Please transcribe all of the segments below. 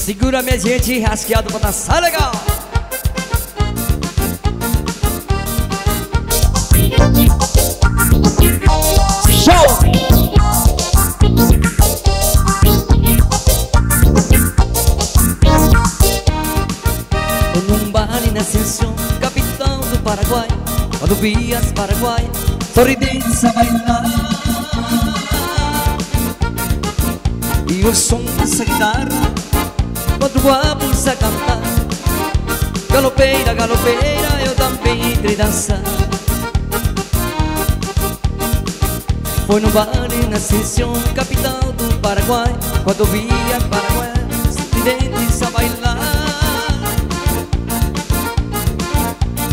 Segura minha gente, rasqueado pra dançar legal. Tobias Paraguai Sorridente a bailar E o som dessa guitarra Quatro guapos a cantar. Galopeira, galopeira Eu também entrei dançar. Foi no bar na Ascensión Capital do Paraguai Quando via Paraguai Sorridentes a bailar.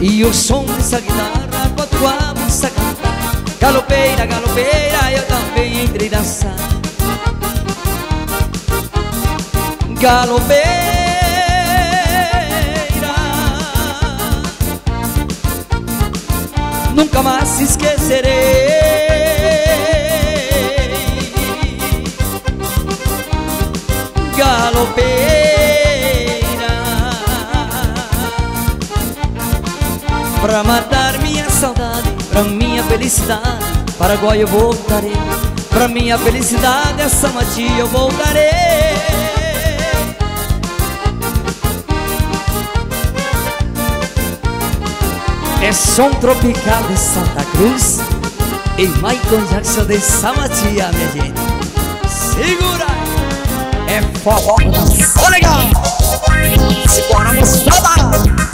E o som dessa guitarra quando a moça cantar. Galopeira, galopeira, eu também entrei dançar Galopeira. Nunca mais esquecerei. Galopeira. Pra matar minha saudade, pra minha felicidade Paraguai eu voltarei. Pra minha felicidade, essa matia eu voltarei É som tropical de Santa Cruz E Michael Jackson de Samatia, minha gente Segura! É forró da legal! Simbora moçada!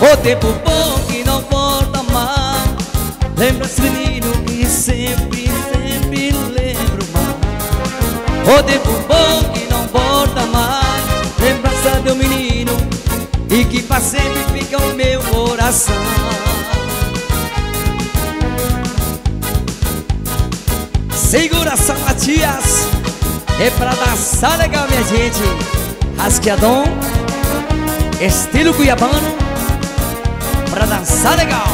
O tempo bom que não volta mais Lembra esse menino que sempre, sempre lembro mais O tempo bom que não volta mais Lembra do menino E que pra sempre fica o meu coração. Segura São Matias. É pra dançar legal, minha gente. Rasqueadão Estilo cuiabano Pra dançar legal.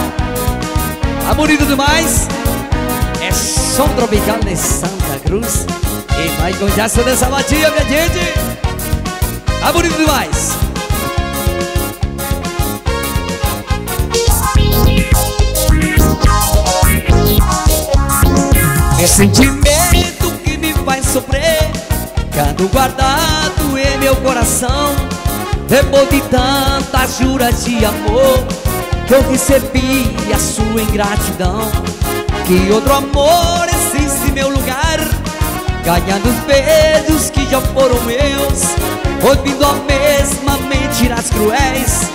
Tá bonito demais. É som tropical de Santa Cruz. E vai com Jackson dessa batia, minha gente. Tá bonito demais. É sentimento que me faz sofrer. Canto guardado em meu coração. Depois de tantas juras de amor Que eu recebi a sua ingratidão. Que outro amor existe em meu lugar? Ganhando os beijos que já foram meus. Ouvindo a mesma mentiras cruéis.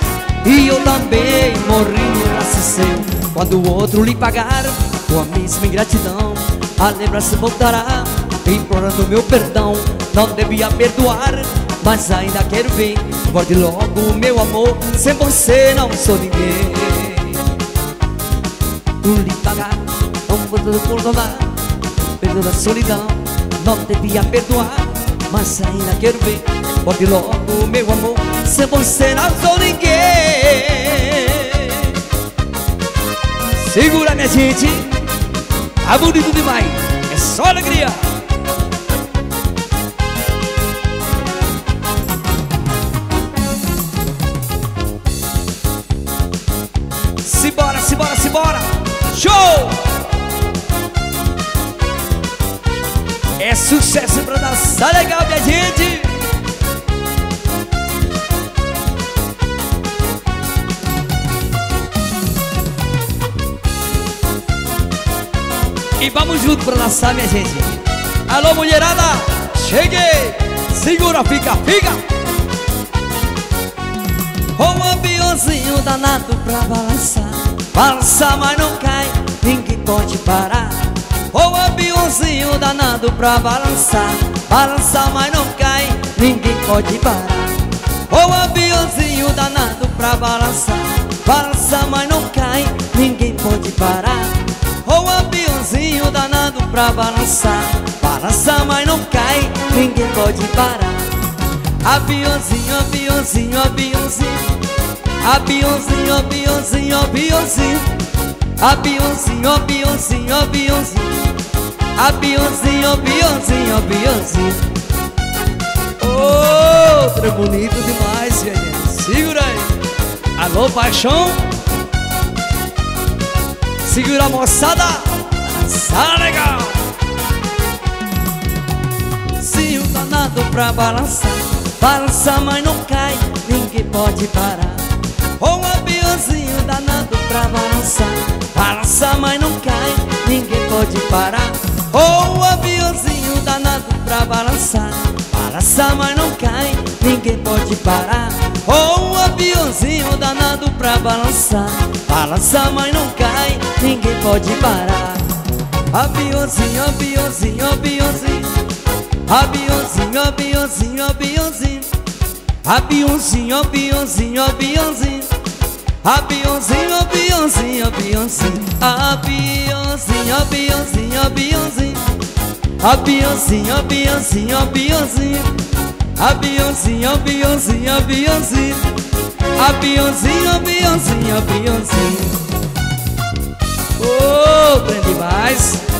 E eu também morri no braço seu. Quando o outro lhe pagar com a mesma ingratidão a lembrança voltará Implorando meu perdão. Não devia perdoar Mas ainda quero ver Guarde logo meu amor. Sem você não sou ninguém. Por lhe pagar Não vou perdoar. Perdoa a solidão. Não devia perdoar. Mas ainda quero ver Guarde logo meu amor. Sem você não sou ninguém. Segura minha gente. Tá bonito demais, é só alegria simbora Show! Sucesso pra dançar legal, minha gente. E vamos junto pra dançar, minha gente. Alô, mulherada, cheguei. Segura, fica, fica. O aviãozinho danado pra balançar Balança, mas não cai Ninguém pode parar. O aviãozinho danado pra balançar. Balança, mas não cai Ninguém pode parar. O aviãozinho danado pra balançar. Balança, mas não cai Ninguém pode parar. O aviãozinho danado pra balançar. Balança, mas não cai Ninguém pode parar. Aviãozinho, aviãozinho, aviãozinho Aviãozinho, aviãozinho, aviãozinho Aviãozinho, aviãozinho, aviãozinho Aviãozinho, aviãozinho, aviãozinho Outra bonito demais, gente. Segura aí. Alô, paixão? Segura a moçada. Dançar legal. Se o danado pra balançar Balança, mas não cai. Ninguém pode parar um aviãozinho danado pra balançar. Balança, mas não cai, ninguém pode parar. Oh, aviãozinho danado pra balançar. Balança, mas não cai, ninguém pode parar. Oh, aviãozinho danado pra balançar. Balança, mas não cai, ninguém pode parar. Aviãozinho, aviãozinho, aviãozinho Aviãozinho, aviãozinho, aviãozinho a Bionzinho, a Bionzinho, a Bionzinho A Bionzinho, a Bionzinho, a Bionzinho A Bionzinho, a Bionzinho, a Bionzinho A Bionzinho, a Bionzinho, a Bionzinho A Bionzinho, a Bionzinho, a Bionzinho A Bionzinho, a Bionzinho, a Bionzinho Oh, bem demais!